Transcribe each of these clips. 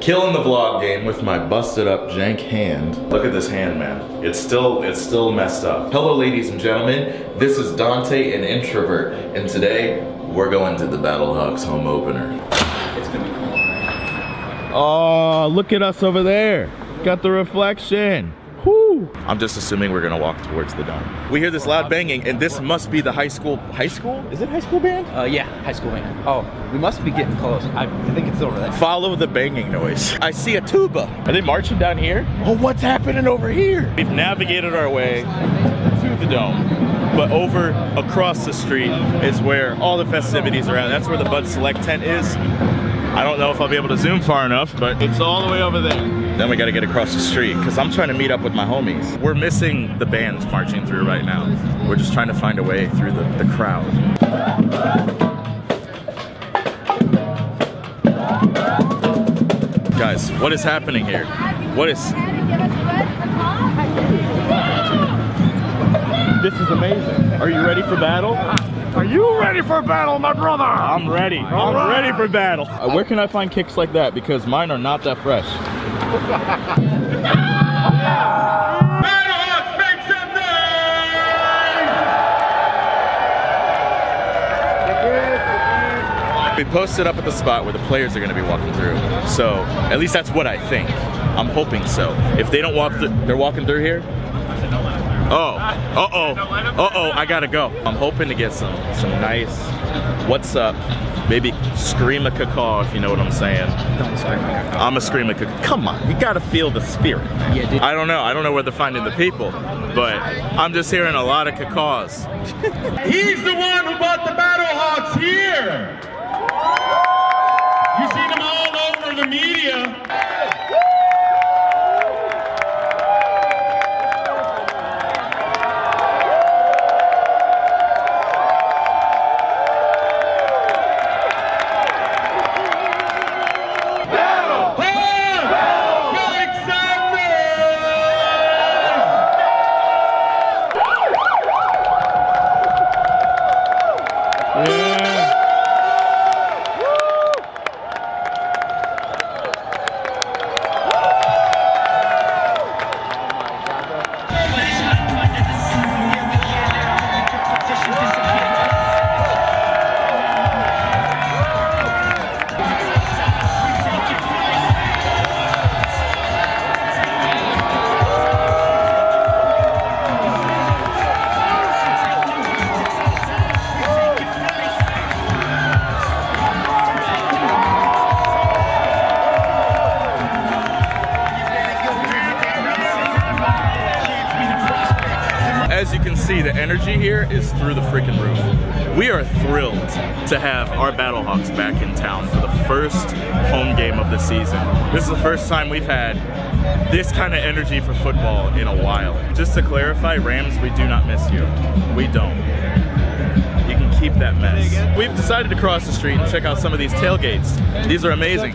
Killing the vlog game with my busted up jank hand. Look at this hand, man. It's still, it's still messed up. Hello, ladies and gentlemen. This is Dante, an introvert, and today we're going to the Battlehawks home opener. It's gonna be cool. Oh, look at us over there. Got the reflection. I'm just assuming we're gonna walk towards the dome. We hear this loud banging, and this must be the high school. High school? Is it high school band? Uh, yeah, high school band. Oh, we must be getting close. I, I think it's over there. Follow the banging noise. I see a tuba. Are they marching down here? Oh, what's happening over here? We've navigated our way to the dome. But over across the street is where all the festivities are at. That's where the Bud Select tent is. I don't know if I'll be able to zoom far enough, but it's all the way over there. Then we gotta get across the street because I'm trying to meet up with my homies. We're missing the bands marching through right now. We're just trying to find a way through the, the crowd. Guys, what is happening here? What is... This is amazing. Are you ready for battle? Are you ready for battle, my brother? I'm ready. I'm right. ready for battle. Uh, where can I find kicks like that? Because mine are not that fresh. We posted up at the spot where the players are going to be walking through. So at least that's what I think. I'm hoping so. If they don't walk, th they're walking through here. Oh, uh oh, uh oh, I gotta go. I'm hoping to get some some nice. What's up? Maybe scream a cacaw if you know what I'm saying. Don't scream like a I'm a scream a cacaw. Come on, you gotta feel the spirit. Yeah, dude. I don't know. I don't know where they're finding the people, but I'm just hearing a lot of cacaws. He's the one who brought the Battlehawks here. You've seen him all over the media. Energy here is through the freaking roof. We are thrilled to have our Battlehawks back in town for the first home game of the season. This is the first time we've had this kind of energy for football in a while. Just to clarify, Rams, we do not miss you. We don't. You can keep that mess. We've decided to cross the street and check out some of these tailgates. These are amazing.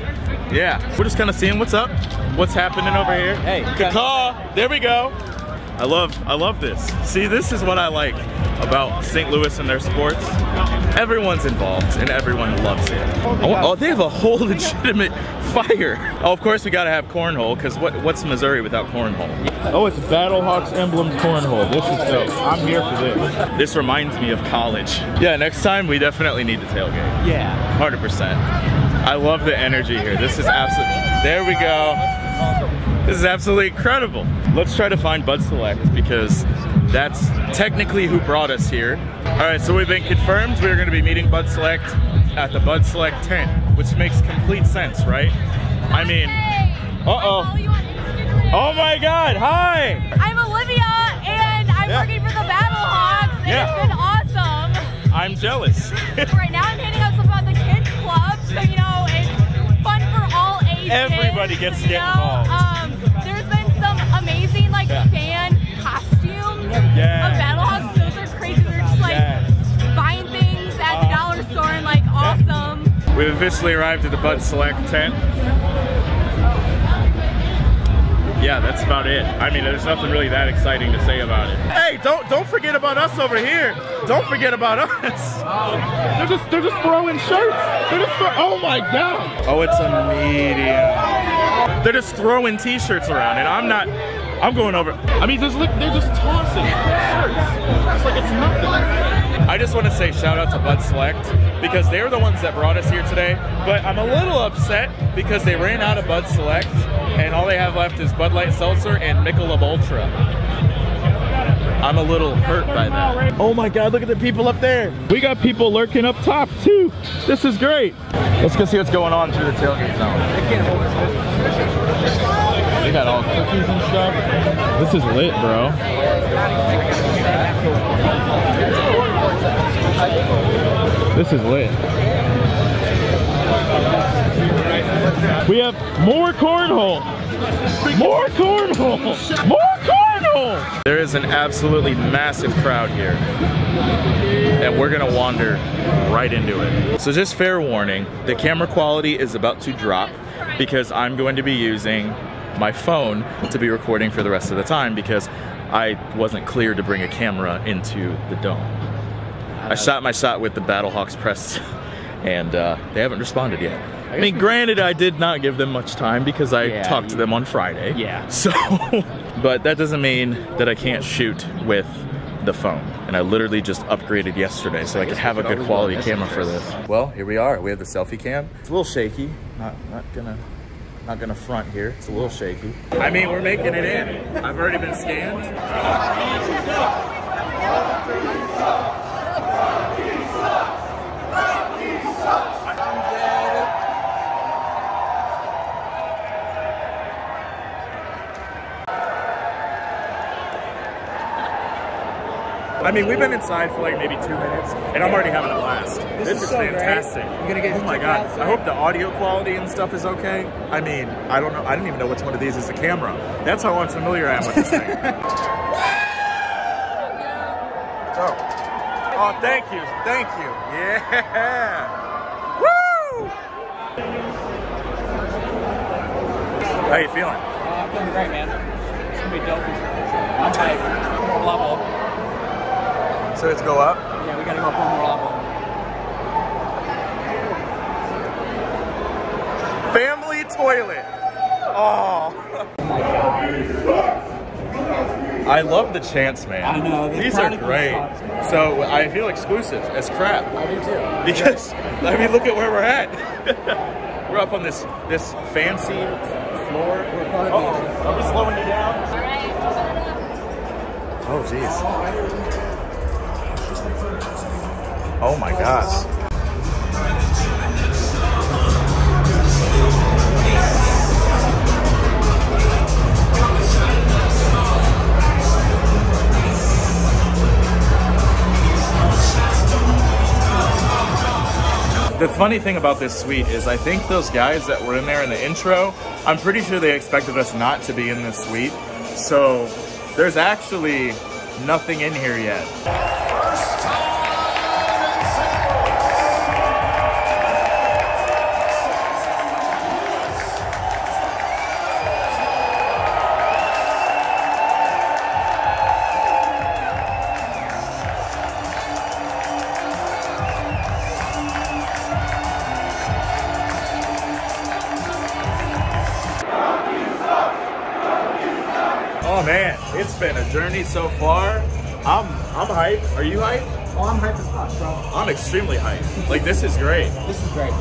Yeah, we're just kind of seeing what's up, what's happening over here. Hey. cacaw, there we go. I love, I love this. See, this is what I like about St. Louis and their sports. Everyone's involved and everyone loves it. Oh, oh, they have a whole legitimate fire. Oh, of course we gotta have cornhole, because what, what's Missouri without cornhole? Oh, it's Battlehawks Emblem Cornhole. This is dope. I'm here for this. This reminds me of college. Yeah, next time we definitely need to tailgate. Yeah. 100%. I love the energy here. This is absolutely, there we go. This is absolutely incredible. Let's try to find Bud Select because that's technically who brought us here. All right, so we've been confirmed we're gonna be meeting Bud Select at the Bud Select tent, which makes complete sense, right? I mean, uh-oh. Oh my God, hi! I'm Olivia, and I'm Yeah. working for the Battlehawks, and Yeah. it's been awesome. I'm jealous. right now, I'm handing out stuff about the kids club, so you know it's fun for all ages. Everybody gets to get know? involved. Um, costumes Yeah. of Battlehawks. Those are crazy. We're just like Yes. buying things at the Uh, dollar store and like awesome. We've officially arrived at the Bud Select tent. Yeah, that's about it. I mean, there's nothing really that exciting to say about it. Hey, don't don't forget about us over here. Don't forget about us. They're just they're just throwing shirts. They're just throw- oh my god. Oh, it's a medium. They're just throwing T-shirts around, and I'm not. I'm going over. I mean, just look. They're just tossing shirts, just like it's nothing. I just want to say shout out to Bud Select because they're the ones that brought us here today. But I'm a little upset because they ran out of Bud Select, and all they have left is Bud Light Seltzer and Michelob Ultra. I'm a little hurt by that. Oh my God, look at the people up there. We got people lurking up top too. This is great. Let's go see what's going on through the tailgate zone. Got all cookies and stuff. This is lit, bro. This is lit. We have more cornhole. More cornhole. More cornhole. There is an absolutely massive crowd here. And we're gonna wander right into it. So just fair warning, the camera quality is about to drop because I'm going to be using my phone to be recording for the rest of the time because I wasn't clear to bring a camera into the dome. I shot my shot with the Battlehawks press and uh, they haven't responded yet. I mean, granted, I did not give them much time because I Yeah, talked to them on Friday. Yeah. So, but that doesn't mean that I can't shoot with the phone. And I literally just upgraded yesterday so I, could have a good quality camera for this. Well, here we are. We have the selfie cam. It's a little shaky. Not not gonna not gonna front here. It's a little shaky. I mean, we're making it in. I've already been scanned. I mean, we've been inside for like maybe two minutes, and I'm already having a blast. This, is, is so great. fantastic. You're gonna get oh my god! out soon? I hope the audio quality and stuff is okay. I mean, I don't know. I didn't even know which one of these is the camera. That's how unfamiliar I am with this thing. oh, oh, thank you, thank you. Yeah. Woo! How you feeling? Uh, I'm feeling great, man. It's gonna be dope. I'm hyped. More level. So let's go up. Yeah, we gotta go up one more level. Family toilet. Oh. I love the chants, man. I know, These are great. sucks. So I feel exclusive as crap. I do too. Because I mean, look at where we're at. we're up on this this fancy floor. We're Uh the oh, are we slowing you down? All right, shut up. Oh, jeez. Oh my gosh. The funny thing about this suite is I think those guys that were in there in the intro, I'm pretty sure they expected us not to be in this suite. So there's actually nothing in here yet. So far. I'm I'm hyped. Are you hyped? Oh, I'm hyped as fuck, bro. I'm extremely hyped. Like this is great. This is great.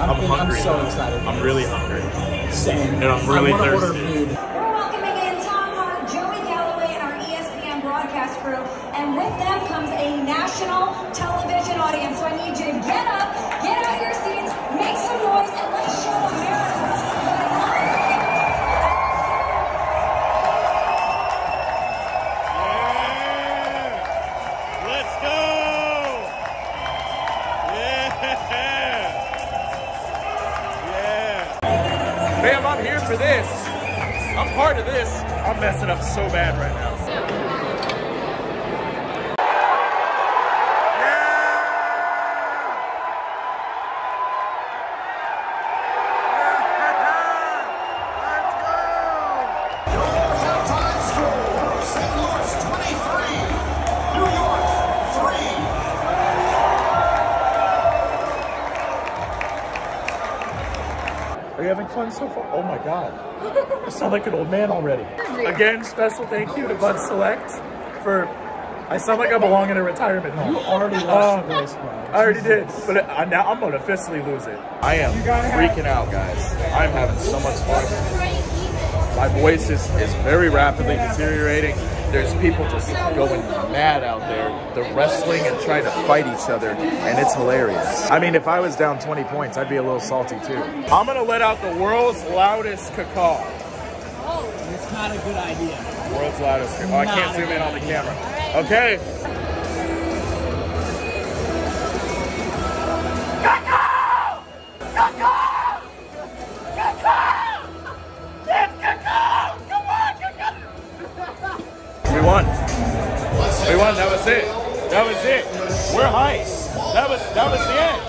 I'm, I'm hungry. I'm so excited. I'm really hungry. Same. And I'm really I wanna thirsty. For this. I'm part of this. I'm messing up so bad right now. Having fun so far? Oh my God. I sound like an old man already. Again, special thank you to Bud Select for, I sound like I belong in a retirement home. You already lost um, your voice, I already did, but I, now I'm gonna officially lose it. I am freaking out, guys. I'm having so much fun. My voice is, is very rapidly deteriorating. There's people just going mad out there. They're wrestling and trying to fight each other, and it's hilarious. I mean, if I was down 20 points, I'd be a little salty too. I'm gonna let out the world's loudest cacaw. Oh it's not a good idea. World's loudest cacaw. Oh, I can't zoom in on the camera. Okay. Was it. That was it. We're hype. That was that was the end.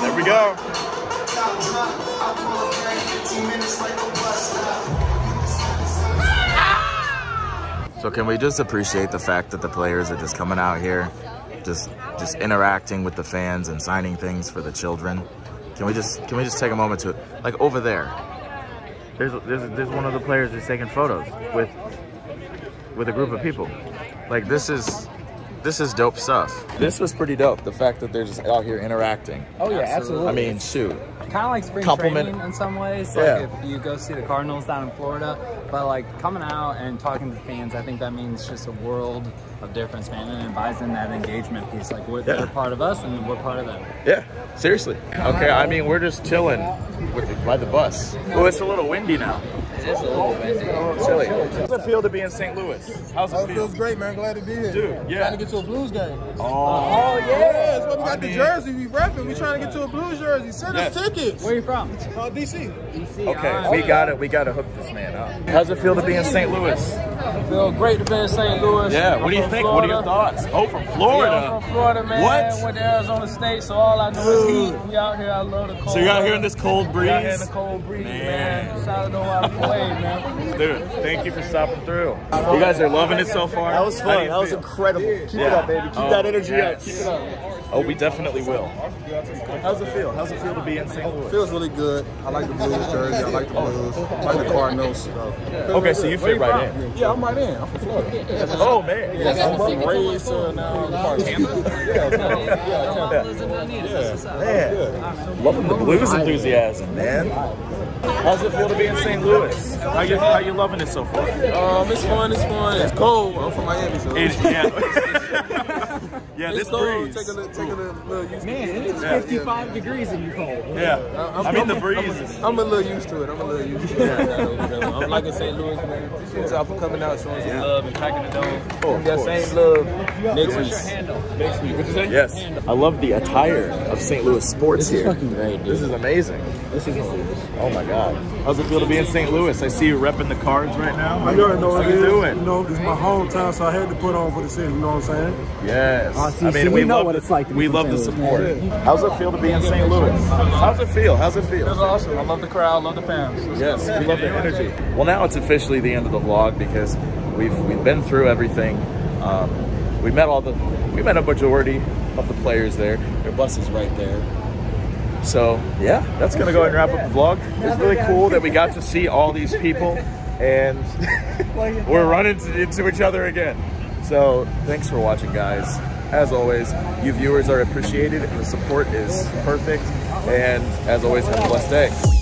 There we go. So can we just appreciate the fact that the players are just coming out here, just just interacting with the fans and signing things for the children? Can we just can we just take a moment to like over there? There's there's there's one of the players that's taking photos with with a group of people. Like this is this is dope stuff. This was pretty dope. The fact that they're just out here interacting. Oh yeah, absolutely. I mean, shoot. kind of like spring Compliment- training in some ways. Yeah. Like if you go see the Cardinals down in Florida, but like coming out and talking to fans, I think that means just a world of difference, man. And it buys in that engagement piece. Like we're, Yeah. they're part of us and we're part of them. Yeah, seriously. Okay, I mean, we're just chilling with the, by the bus. Oh, it's a little windy now. It is a little bit. Silly. How's it feel to be in St. Louis? How's it Oh, it feels great, man. Glad to be here. Dude, yeah. Trying to get to a Blues game. Oh, Oh, yeah. That's why we got I the mean- jersey. We repping. We trying to get to a Blues jersey. Send us tickets. Where are you from? Uh, DC. DC. Okay, we gotta we gotta hook this man up. How's it feel to be in St. Louis? Feel great to be in St. Louis. Yeah, I'm what do you from think? What are your thoughts? Oh, from Yeah, Florida. I'm from Florida, man. What? Went to Arizona State, so all I know is heat. We out here. I love the cold. So you're out here in this cold We out here in breeze? the cold breeze, Man. man. Shout out to how to play, man. Dude, thank you for stopping through. You guys are loving it so far. That was fun. That was feel? incredible. Keep Yeah. it up, baby. Keep Oh, that energy yes. up. Keep it up. Oh, we definitely will. How's it feel? How's it feel to be in St. Louis? Feels really good. I like the Blues jersey. I like the Blues. I like the Cardinals. So. Okay, so you fit right in. Yeah, I'm right in. I'm from Florida. Oh man. I'm from raised uh, now. Man, loving the blues enthusiasm, man. How's it feel to be in St. Louis? How you how you loving it so far? Um, it's fun. It's fun. It's cold. I'm from Miami, so It, yeah. yeah, this it's cold. breeze. Take a little, take a little, little used Man, to it. it's Yeah, 55 degrees in your cold. Yeah. I'm- I mean the I'm- breeze is I'm a little used to it. I'm a little used to it. I'm like in St. Louis, man. Thanks out for coming out, showing some love and cracking the dome. Oh, of That same love next week. Next week. What you say? Yes. I love the attire of St. Louis sports here. fucking great, dude. This is amazing. This is Oh my god. How's it feel to be in St. Louis? I see you repping the cards right now. I already know How what you it is. doing? You know, this is my hometown, so I had to put on for the city. You know what I'm saying? Yes. Oh, see, I mean, see, we, we know love what it's like to be we love the St. support. How's it feel to be in St. Louis? How's it feel? How's it feel? It's awesome. I love the crowd. Love the fans. Yes, we love the energy. Well, now it's officially the end of the vlog because we've we've been through everything. Um, we met all the we met a majority of the players there. Their bus is right there. So yeah, that's gonna go ahead and wrap up the vlog. It's really cool that we got to see all these people and we're running to- into each other again. So thanks for watching, guys. As always, you viewers are appreciated. and The support is perfect. And as always, have a blessed day.